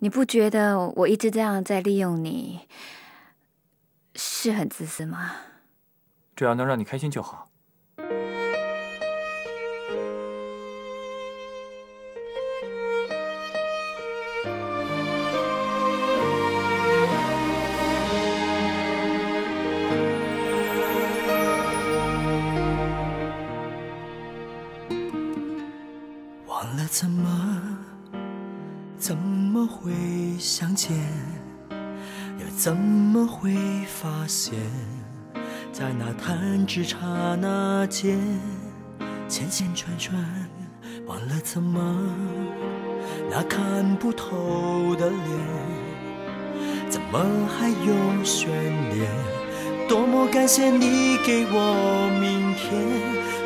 你不觉得我一直这样在利用你，是很自私吗？只要能让你开心就好。忘了怎么，怎么会相见，又怎么会发现？在那弹指刹那间，牵牵转转，忘了怎么那看不透的脸，怎么还有悬念？多么感谢你给我明天，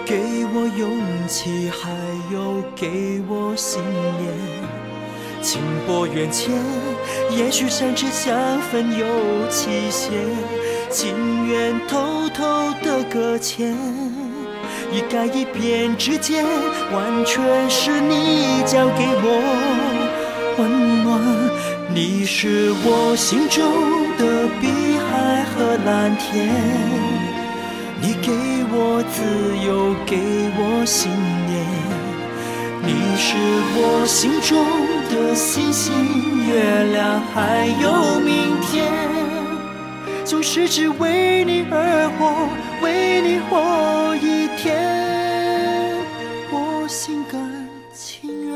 给我勇气，还有给我信念。情薄缘浅，也许相知相分有期限。情愿偷偷的搁浅，一改一变之间，完全是你教给我温暖。你是我心中的碧海和蓝天，你给我自由，给我信念。你是我心中的星星、月亮，还有明天。就是只为你而活，为你活一天，我心甘情愿。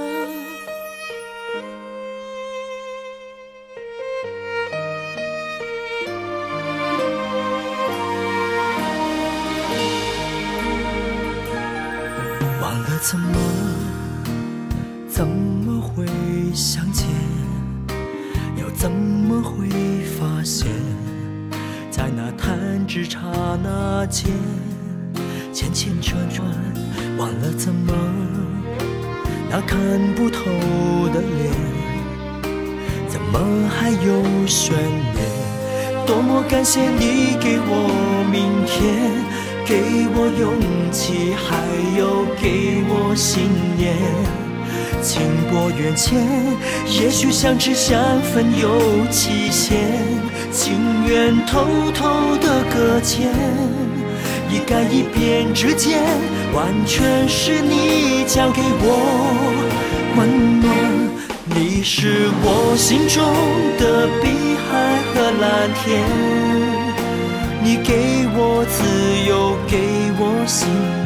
忘了怎么，怎么会相见，又怎么会发现？在那弹指刹那间，千千转转，忘了怎么那看不透的脸，怎么还有悬念？多么感谢你给我明天，给我勇气，还有给我信念。情薄缘浅，也许相知相分有期限。情愿偷偷的搁浅，一改一变之间，完全是你教给我温暖。你是我心中的碧海和蓝天，你给我自由，给我信念。你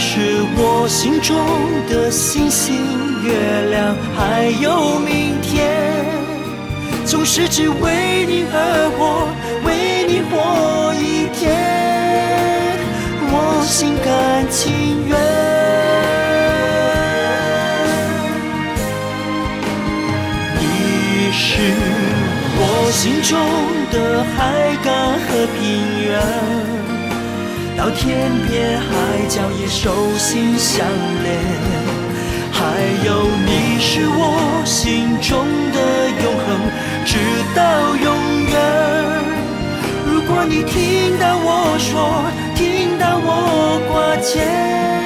是我心中的星星、月亮，还有明天。总是只为你而活，为你活一天，我心甘情愿。你是我心中的海港和平原，到天边海角也手心相连。还有你是我心中的永恒。直到永远。如果你听到我说，听到我挂牵。